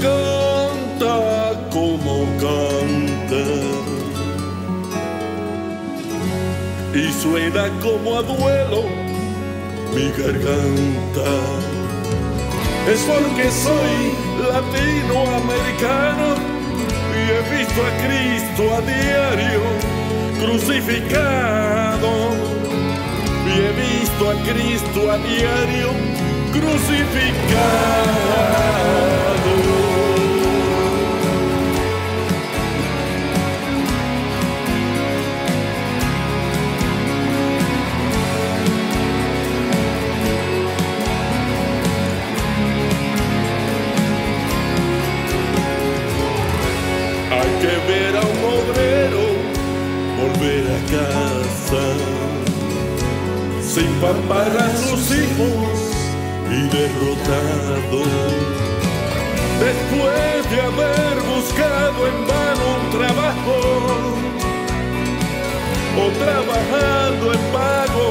canta como canta y suena como a duelo mi garganta. Es porque soy latinoamericano y he visto a Cristo a diario crucificado. Y he visto a Cristo a diario crucificado. que ver a un obrero volver a casa sin para sus hijos y derrotado. Después de haber buscado en vano un trabajo o trabajando en pago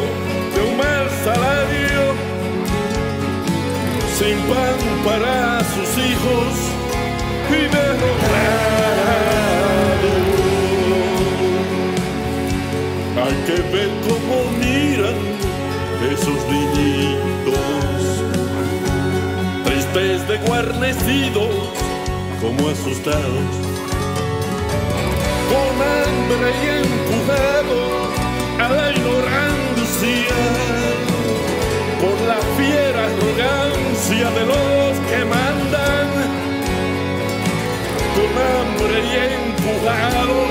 de un mal salario, sin pan para sus hijos y derrotado. De guarnecidos, como asustados, con hambre y empujados a la ignorancia, por la fiera arrogancia de los que mandan, con hambre y empujados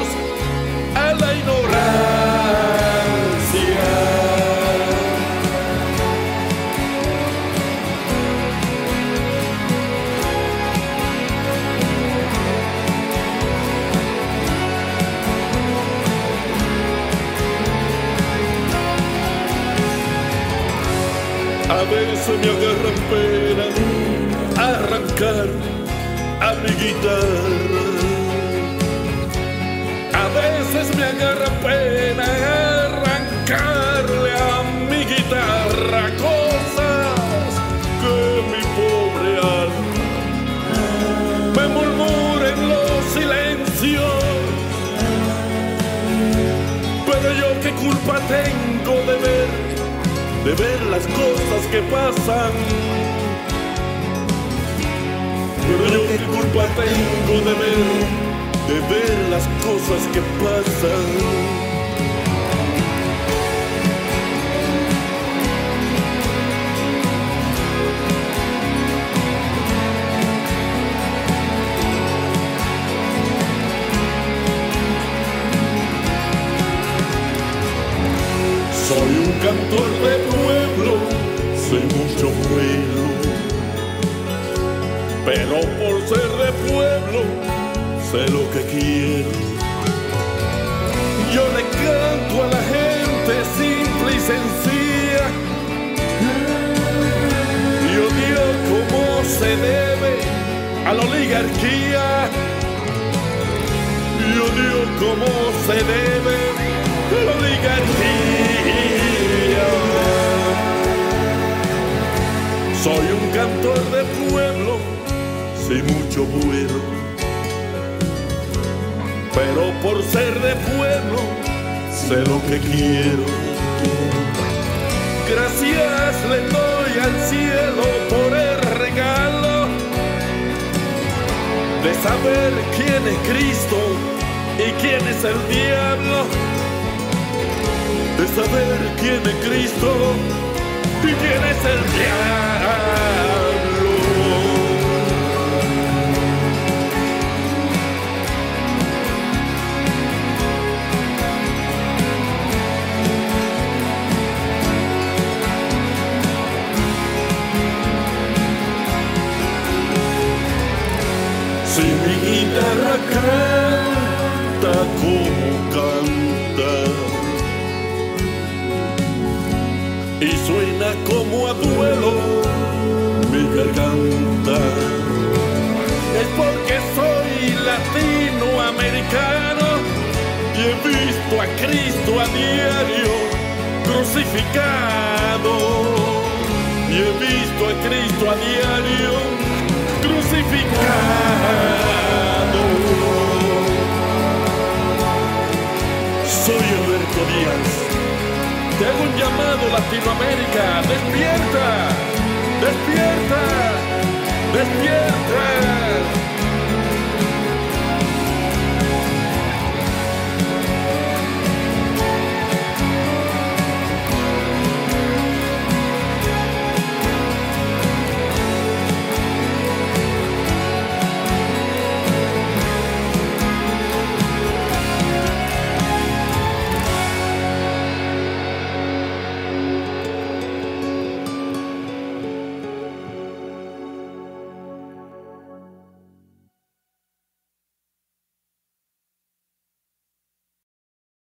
A veces me agarra pena arrancar a mi guitarra. A veces me agarra pena arrancarle a mi guitarra cosas que mi pobre alma me murmura en los silencios. Pero yo qué culpa tengo de ver de ver las cosas que pasan. Pero yo qué culpa tengo de ver, de ver las cosas que pasan. Cantor de pueblo, sé mucho pueblo, pero por ser de pueblo, sé lo que quiero. Yo le canto a la gente simple y sencilla, y odio como se debe a la oligarquía, y odio como se debe a la oligarquía. Soy un cantor de pueblo, sé mucho vuelo, pero por ser de pueblo, sé lo que quiero. Gracias le doy al cielo por el regalo de saber quién es Cristo y quién es el diablo de saber quién es Cristo y quién es el diablo. Si mi guitarra canta como canta como a duelo mi garganta. Es porque soy latinoamericano y he visto a Cristo a diario crucificado. Y he visto a Cristo a diario crucificado. Soy Alberto Díaz. Te un llamado Latinoamérica. Despierta. Despierta. Despierta.